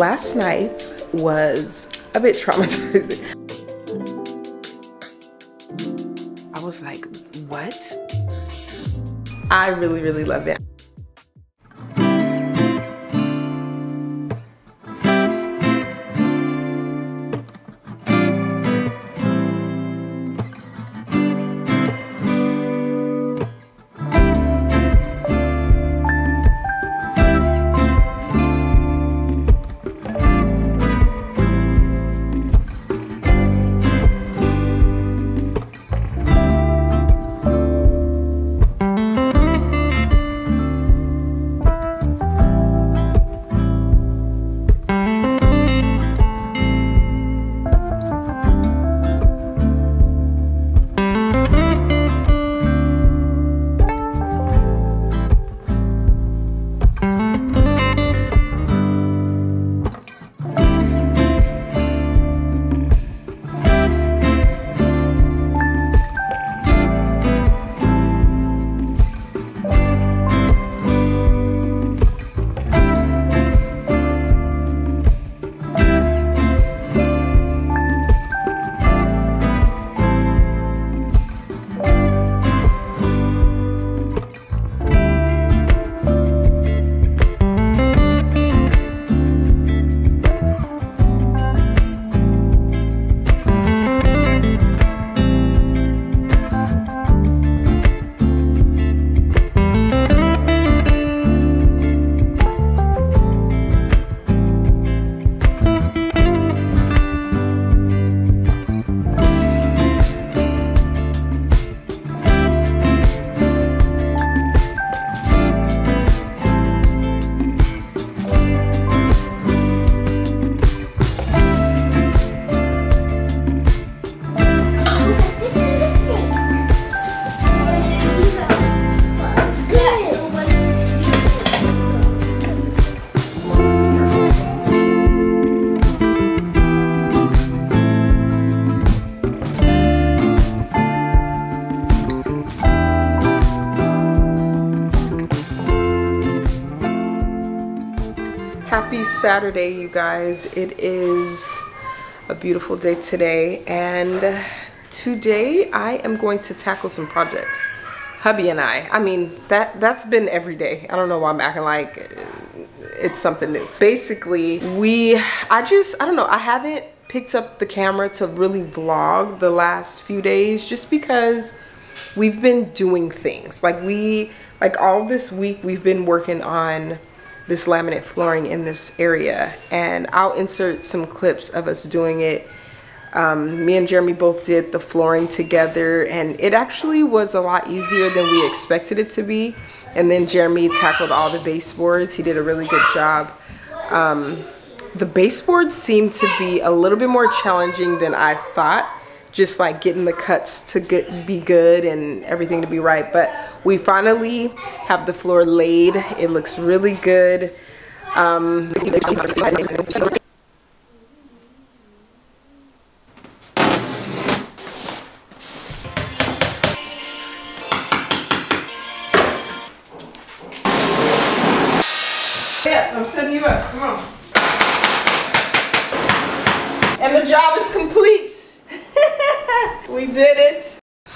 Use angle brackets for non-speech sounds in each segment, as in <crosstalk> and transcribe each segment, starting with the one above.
last night was a bit traumatizing. I was like, what? I really, really love it. Happy Saturday, you guys. It is a beautiful day today, and today I am going to tackle some projects. Hubby and I. I mean, that that's been every day. I don't know why I'm acting like it's something new. Basically, we I just I don't know, I haven't picked up the camera to really vlog the last few days just because we've been doing things. Like we like all this week we've been working on this laminate flooring in this area and I'll insert some clips of us doing it. Um, me and Jeremy both did the flooring together and it actually was a lot easier than we expected it to be. And then Jeremy tackled all the baseboards. He did a really good job. Um, the baseboards seemed to be a little bit more challenging than I thought just like getting the cuts to get, be good and everything to be right. But we finally have the floor laid. It looks really good. Um,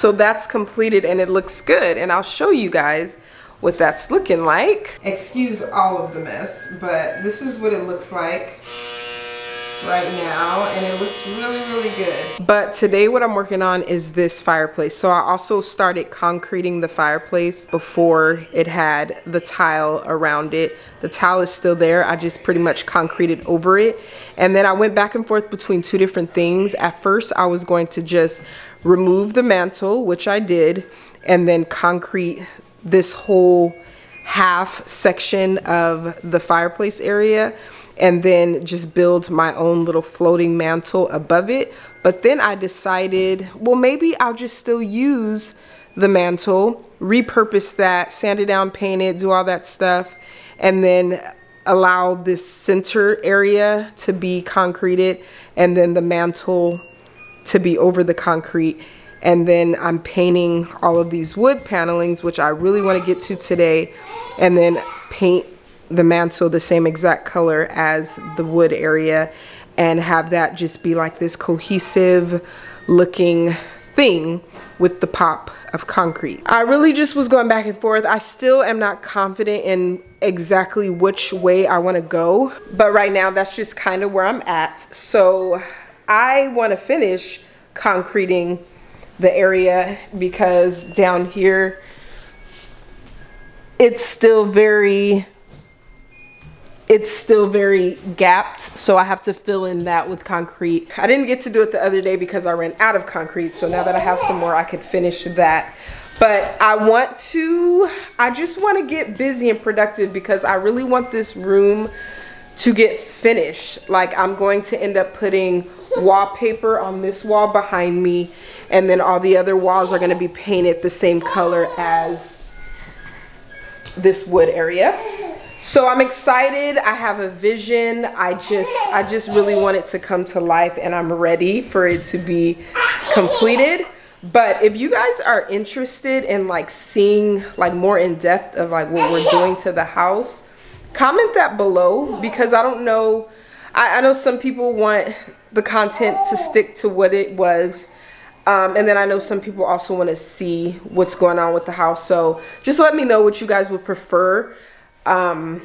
So that's completed and it looks good and I'll show you guys what that's looking like. Excuse all of the mess, but this is what it looks like right now and it looks really really good. But today what i'm working on is this fireplace. So i also started concreting the fireplace before it had the tile around it. The tile is still there. I just pretty much concreted over it. And then i went back and forth between two different things. At first i was going to just remove the mantel which i did and then concrete this whole half section of the fireplace area and then just build my own little floating mantel above it. But then I decided, well, maybe I'll just still use the mantel, repurpose that, sand it down, paint it, do all that stuff, and then allow this center area to be concreted and then the mantle to be over the concrete. And then I'm painting all of these wood panelings, which I really want to get to today, and then paint the mantel the same exact color as the wood area and have that just be like this cohesive looking thing with the pop of concrete. I really just was going back and forth. I still am not confident in exactly which way I want to go, but right now that's just kind of where I'm at. So I want to finish concreting the area because down here it's still very it's still very gapped so I have to fill in that with concrete. I didn't get to do it the other day because I ran out of concrete so now that I have some more I could finish that. But I want to, I just want to get busy and productive because I really want this room to get finished. Like I'm going to end up putting wallpaper on this wall behind me and then all the other walls are going to be painted the same color as this wood area. So I'm excited. I have a vision. I just I just really want it to come to life and I'm ready for it to be completed. But if you guys are interested in like seeing like more in depth of like what we're doing to the house, comment that below because I don't know. I, I know some people want the content to stick to what it was. Um, and then I know some people also want to see what's going on with the house. So just let me know what you guys would prefer. Um,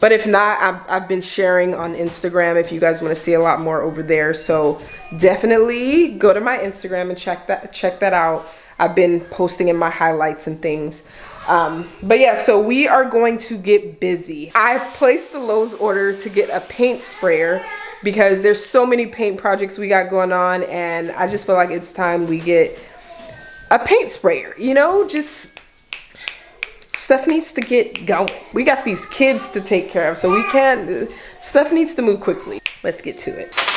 but if not, I've, I've been sharing on Instagram if you guys want to see a lot more over there. So definitely go to my Instagram and check that check that out. I've been posting in my highlights and things. Um, but yeah, so we are going to get busy. I've placed the Lowe's order to get a paint sprayer because there's so many paint projects we got going on and I just feel like it's time we get a paint sprayer, you know, just stuff needs to get going. We got these kids to take care of, so we can't, Steph needs to move quickly. Let's get to it.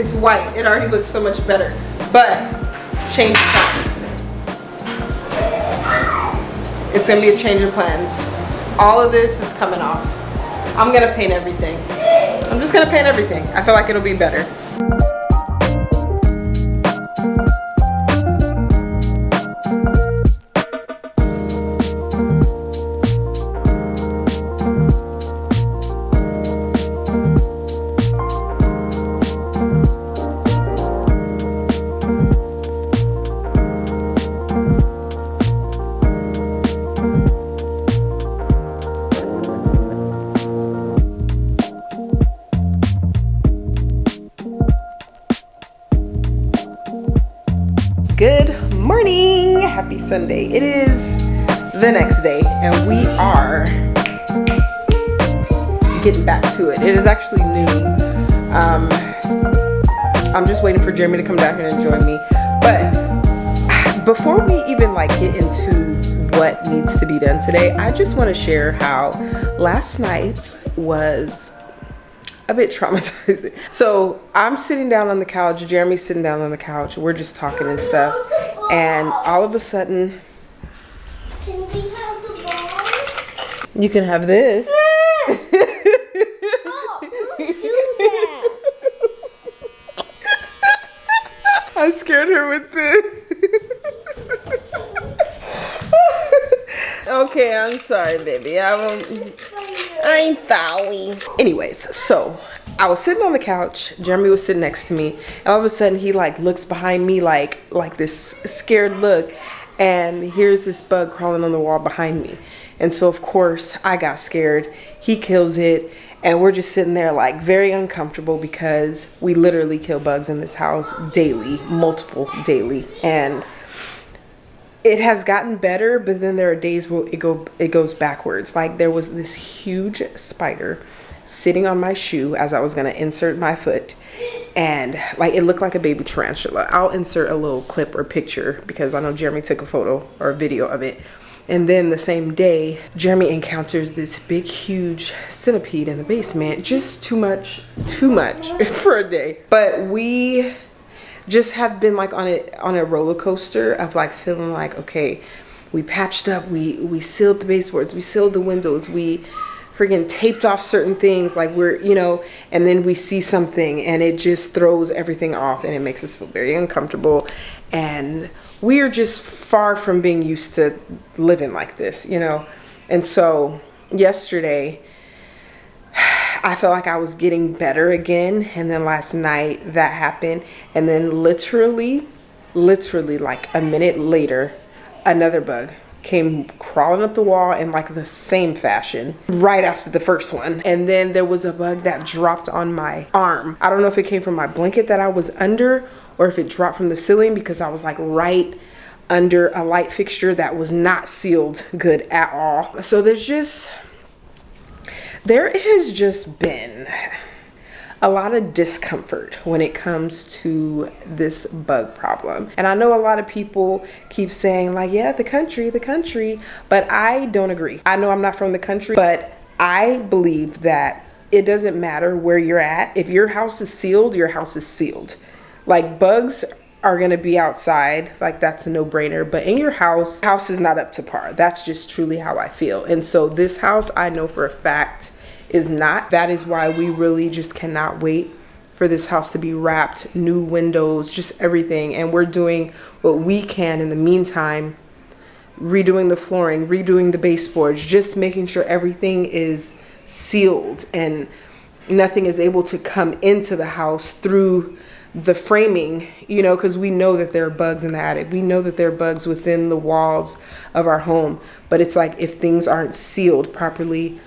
It's white. It already looks so much better. But change plans. It's gonna be a change of plans. All of this is coming off. I'm gonna paint everything. I'm just gonna paint everything. I feel like it'll be better. Sunday. It is the next day and we are getting back to it. It is actually noon. Um, I'm just waiting for Jeremy to come down here and join me. But before we even like get into what needs to be done today, I just want to share how last night was a bit traumatizing. <laughs> So I'm sitting down on the couch, Jeremy's sitting down on the couch, we're just talking and stuff, and all of a sudden, Can we have the balls? you can have this. <laughs> That. <laughs> I scared her with this. <laughs> okay, I'm sorry, baby. I won't. I'm sorry. Anyways, so I was sitting on the couch. Jeremy was sitting next to me, and all of a sudden he like looks behind me like like this scared look, and here's this bug crawling on the wall behind me. And so of course I got scared. He kills it, and we're just sitting there like very uncomfortable because we literally kill bugs in this house daily, multiple daily, and it has gotten better, but then there are days where it go it goes backwards. Like there was this huge spider sitting on my shoe as I was gonna insert my foot, and like it looked like a baby tarantula. I'll insert a little clip or picture because I know Jeremy took a photo or a video of it. And then the same day, Jeremy encounters this big, huge centipede in the basement. Just too much, too much <laughs> for a day. But we just have been like on a on a roller coaster of like feeling like okay, we patched up, we we sealed the baseboards, we sealed the windows, we freaking taped off certain things like we're you know and then we see something and it just throws everything off and it makes us feel very uncomfortable and we are just far from being used to living like this you know and so yesterday I felt like I was getting better again. And then last night that happened. And then literally, literally like a minute later, another bug came crawling up the wall in like the same fashion right after the first one. And then there was a bug that dropped on my arm. I don't know if it came from my blanket that I was under or if it dropped from the ceiling because I was like right under a light fixture that was not sealed good at all. So there's just there has just been a lot of discomfort when it comes to this bug problem. And I know a lot of people keep saying, like, yeah, the country, the country, but I don't agree. I know I'm not from the country, but I believe that it doesn't matter where you're at. If your house is sealed, your house is sealed. Like, bugs are going to be outside like that's a no-brainer but in your house house is not up to par that's just truly how i feel and so this house i know for a fact is not. That is why we really just cannot wait for this house to be wrapped, new windows, just everything. And we're doing what we can in the meantime, redoing the flooring, redoing the baseboards, just making sure everything is sealed and nothing is able to come into the house through the framing, you know, because we know that there are bugs in the attic. We know that there are bugs within the walls of our home. But it's like if things aren't sealed properly,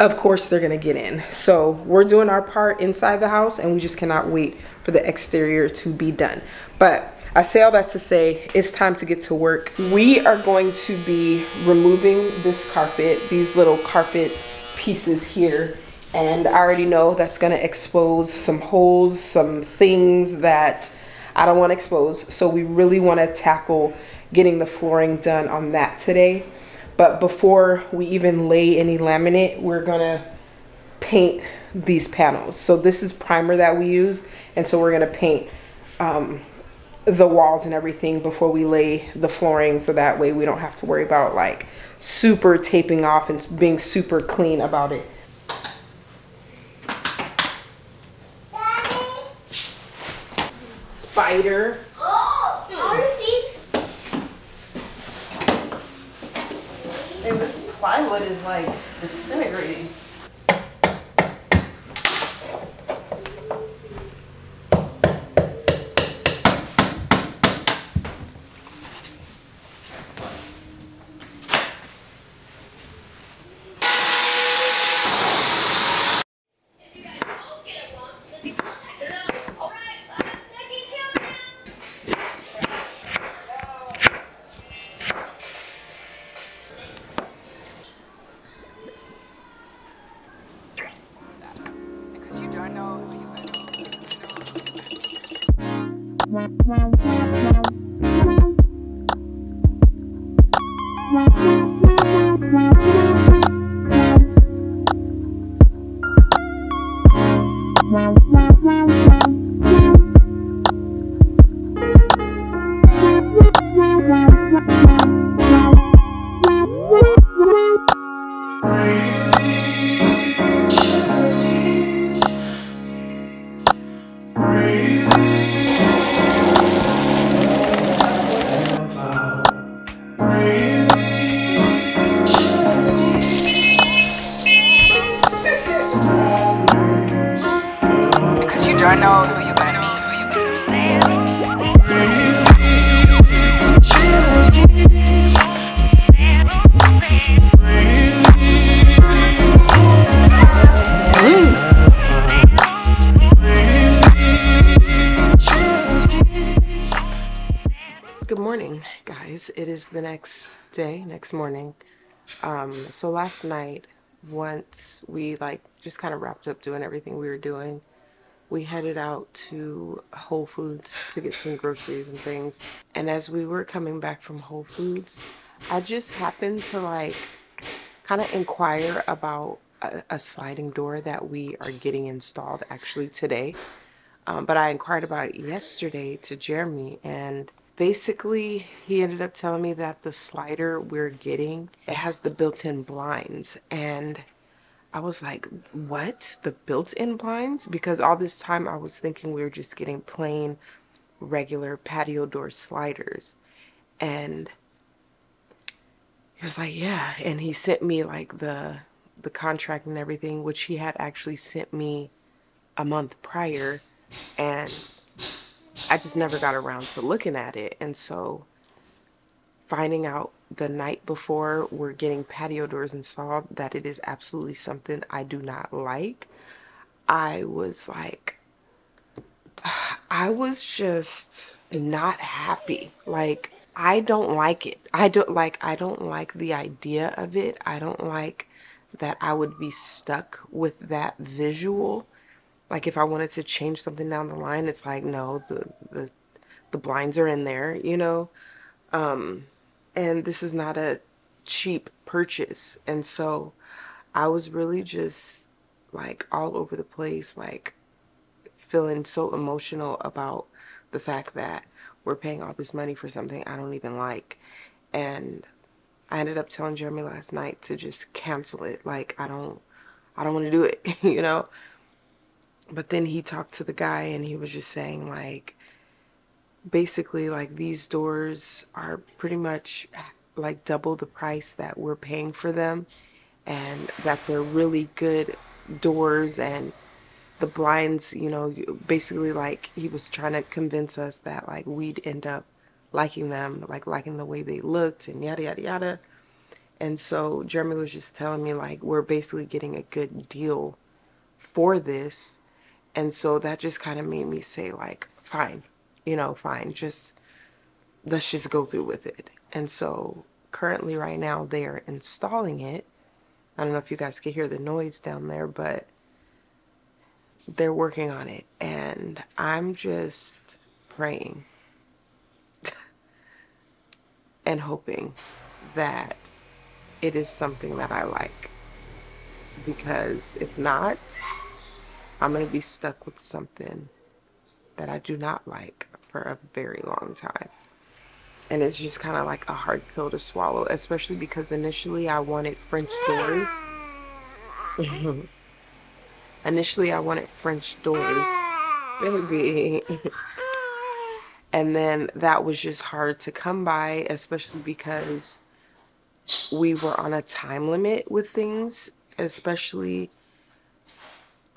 of course they're gonna get in. So we're doing our part inside the house and we just cannot wait for the exterior to be done. But I say all that to say it's time to get to work. We are going to be removing this carpet, these little carpet pieces here. And I already know that's gonna expose some holes, some things that I don't wanna expose. So we really wanna tackle getting the flooring done on that today. But before we even lay any laminate, we're gonna paint these panels. So this is primer that we used. And so we're gonna paint um, the walls and everything before we lay the flooring. So that way we don't have to worry about like super taping off and being super clean about it. Daddy. Spider. And this plywood is like disintegrating. Next morning. Um, so last night, once we like just kind of wrapped up doing everything we were doing, we headed out to Whole Foods to get some groceries and things. And as we were coming back from Whole Foods, I just happened to like kind of inquire about a, a, sliding door that we are getting installed actually today. Um, but I inquired about it yesterday to Jeremy and basically he ended up telling me that the slider we're getting it has the built-in blinds and I was like, what? The built-in blinds? Because all this time I was thinking we were just getting plain regular patio door sliders. And he was like, yeah. And he sent me like the the contract and everything, which he had actually sent me a month prior. And I just never got around to looking at it. And so finding out the night before we're getting patio doors installed that it is absolutely something I do not like, I was like, <sighs> I was just not happy. Like, I don't like it. I don't like, I don't like the idea of it. I don't like that I would be stuck with that visual. Like if I wanted to change something down the line, it's like, no, the, the, the blinds are in there, you know? Um, and this is not a cheap purchase. And so i was really just like all over the place like feeling so emotional about the fact that we're paying all this money for something i don't even like. And i ended up telling jeremy last night to just cancel it. Like i don't i don't want to do it <laughs> you know but then he talked to the guy and he was just saying like basically like these doors are pretty much like double the price that we're paying for them and that they're really good doors and the blinds you know basically like he was trying to convince us that like we'd end up liking them like liking the way they looked and yada yada yada. And so jeremy was just telling me like we're basically getting a good deal for this and so that just kind of made me say like fine you know, fine, just let's just go through with it. And so currently right now they are installing it. I don't know if you guys can hear the noise down there, but they're working on it. And I'm just praying <laughs> and hoping that it is something that I like. Because if not, I'm going to be stuck with something that I do not like for a very long time. And it's just kind of like a hard pill to swallow, especially because initially I wanted French doors. <laughs> initially I wanted French doors. Baby. <laughs> and then that was just hard to come by, especially because we were on a time limit with things, especially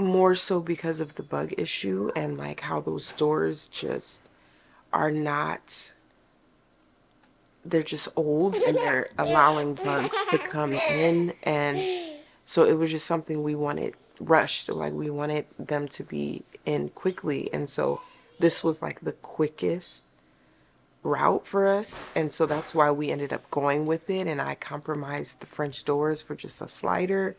more so because of the bug issue and like how those doors just are not they're just old and they're allowing bugs to come in. And so it was just something we wanted rushed like we wanted them to be in quickly. And so this was like the quickest route for us. And so that's why we ended up going with it. And I compromised the French doors for just a slider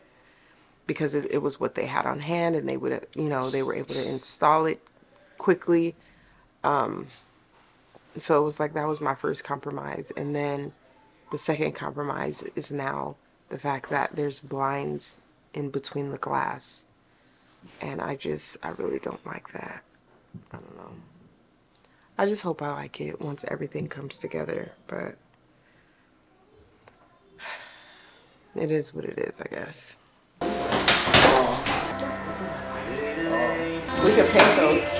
because it, was what they had on hand and they would have you know they were able to install it quickly. Um, so it was like that was my first compromise. And then the second compromise is now the fact that there's blinds in between the glass. And I just I really don't like that. I don't know. I just hope I like it once everything comes together but <sighs> it is what it is I guess we could paint those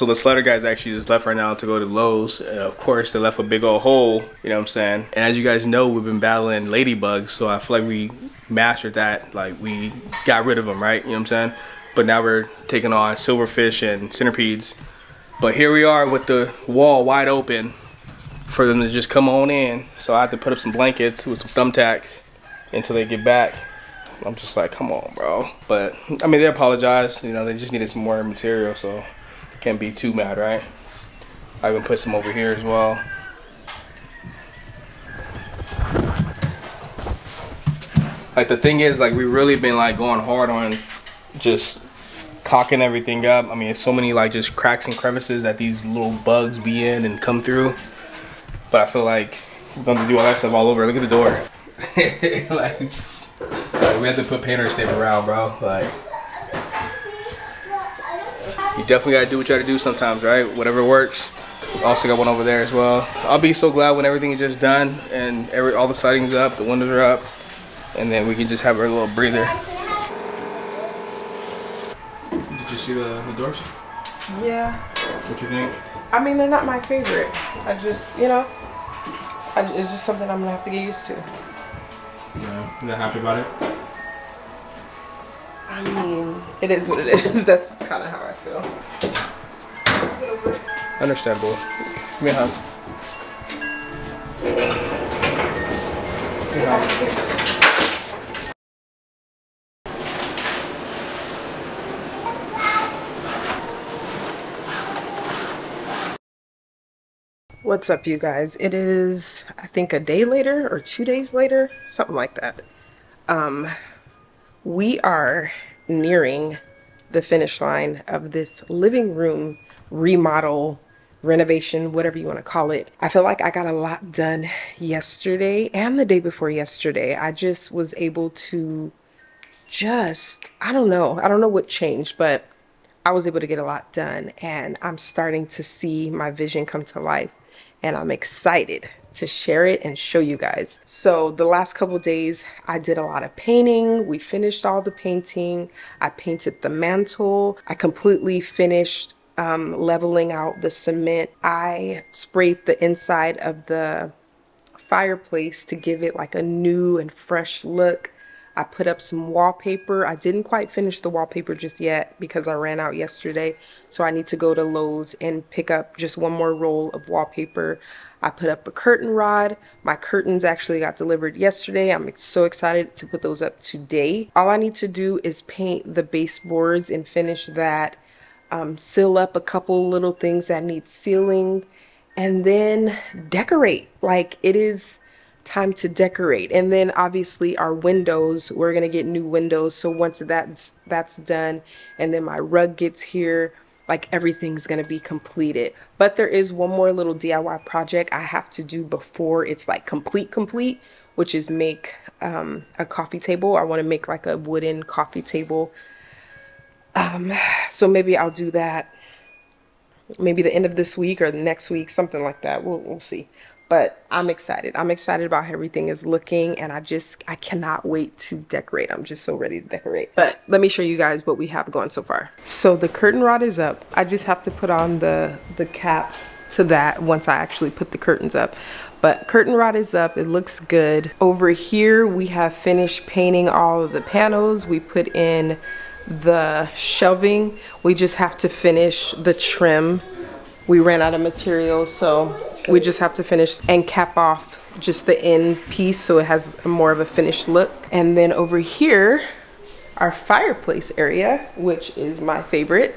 So the slider guys actually just left right now to go to Lowe's. And of course, they left a big old hole, you know what I'm saying? And as you guys know, we've been battling ladybugs, so I feel like we mastered that. Like, we got rid of them, right? You know what I'm saying? But now we're taking on silverfish and centipedes. But here we are with the wall wide open for them to just come on in. So I have to put up some blankets with some thumbtacks until they get back. I'm just like, come on, bro. But I mean, they apologized. You know, they just needed some more material, so can't be too mad, right? I even put some over here as well. Like the thing is, like we've really been like going hard on just caulking everything up. I mean, so many like just cracks and crevices that these little bugs be in and come through. But I feel like we're gonna do all that stuff all over. Look at the door. <laughs> like, like, we have to put painter's tape around, bro. Like, definitely gotta do what you gotta do sometimes, right? Whatever works. Also got one over there as well. I'll be so glad when everything is just done and every all the siding's up, the windows are up, and then we can just have our little breather. Did you see the, the doors? Yeah. What you think? I mean, they're not my favorite. I just, you know, I, it's just something I'm gonna have to get used to. Yeah, you not happy about it? I mean, it is what it is. <laughs> That's kind of how I feel. Understandable. Give me a hug. Give me a hug. What's up, you guys? It is, I think, a day later or two days later, something like that. Um, we are nearing the finish line of this living room remodel, renovation, whatever you want to call it. I feel like I got a lot done yesterday and the day before yesterday. I just was able to just, I don't know, I don't know what changed, but I was able to get a lot done and I'm starting to see my vision come to life and I'm excited to share it and show you guys. So the last couple days I did a lot of painting. We finished all the painting. I painted the mantel. I completely finished um, leveling out the cement. I sprayed the inside of the fireplace to give it like a new and fresh look. I put up some wallpaper. I didn't quite finish the wallpaper just yet because I ran out yesterday. So I need to go to Lowe's and pick up just one more roll of wallpaper. I put up a curtain rod. My curtains actually got delivered yesterday. I'm so excited to put those up today. All I need to do is paint the baseboards and finish that. Um, seal up a couple little things that need sealing and then decorate. Like it is time to decorate. And then obviously our windows we're gonna get new windows. So once that's that's done and then my rug gets here like everything's gonna be completed. But there is one more little DIY project I have to do before it's like complete complete which is make um, a coffee table. I want to make like a wooden coffee table. Um, so maybe I'll do that maybe the end of this week or the next week something like that. We'll, we'll see but I'm excited. I'm excited about how everything is looking and I just, I cannot wait to decorate. I'm just so ready to decorate. But let me show you guys what we have going so far. So the curtain rod is up. I just have to put on the, the cap to that once I actually put the curtains up. But curtain rod is up, it looks good. Over here, we have finished painting all of the panels. We put in the shelving. We just have to finish the trim. We ran out of materials, so we just have to finish and cap off just the end piece so it has more of a finished look. And then over here, our fireplace area, which is my favorite.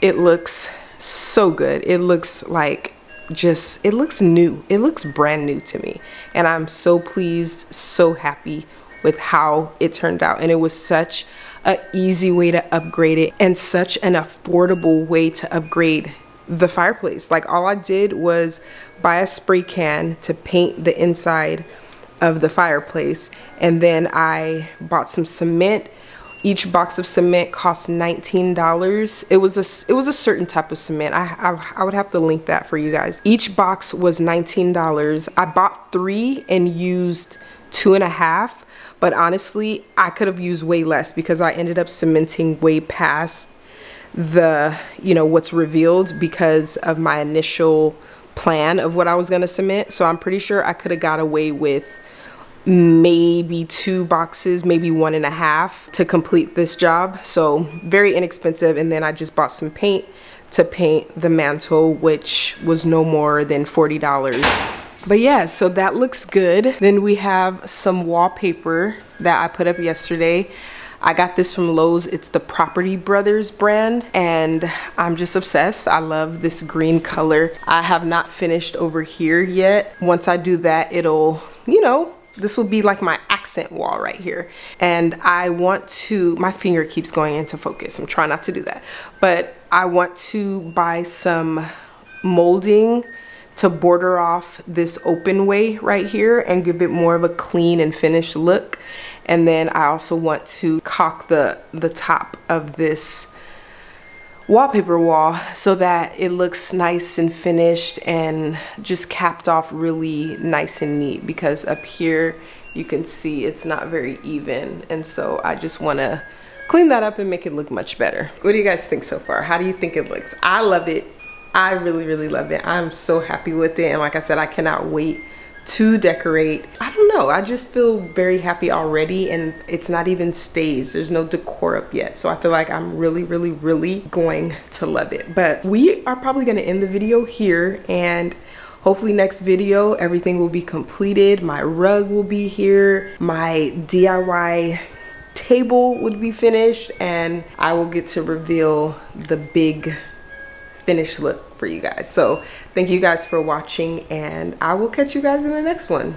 It looks so good. It looks like just, it looks new. It looks brand new to me. And I'm so pleased, so happy with how it turned out. And it was such a easy way to upgrade it and such an affordable way to upgrade the fireplace. Like all I did was buy a spray can to paint the inside of the fireplace and then I bought some cement. Each box of cement cost $19. It was a it was a certain type of cement. I, I, I would have to link that for you guys. Each box was $19. I bought three and used two and a half, but honestly, I could have used way less because I ended up cementing way past the, you know, what's revealed because of my initial plan of what I was going to submit. So I'm pretty sure I could have got away with maybe two boxes, maybe one and a half to complete this job. So very inexpensive. And then I just bought some paint to paint the mantel, which was no more than $40. But yeah, so that looks good. Then we have some wallpaper that I put up yesterday. I got this from Lowe's. It's the Property Brothers brand and I'm just obsessed. I love this green color. I have not finished over here yet. Once I do that, it'll, you know, this will be like my accent wall right here. And I want to, my finger keeps going into focus. I'm trying not to do that. But I want to buy some molding to border off this open way right here and give it more of a clean and finished look. And then I also want to caulk the, the top of this wallpaper wall so that it looks nice and finished and just capped off really nice and neat because up here you can see it's not very even and so I just want to clean that up and make it look much better. What do you guys think so far? How do you think it looks? I love it. I really, really love it. I'm so happy with it. And like I said, I cannot wait to decorate. I don't know, I just feel very happy already and it's not even stays. There's no decor up yet. So I feel like I'm really, really, really going to love it. But we are probably gonna end the video here and hopefully next video everything will be completed my rug will be here my diy table would be finished and i will get to reveal the big finished look for you guys. So thank you guys for watching and I will catch you guys in the next one.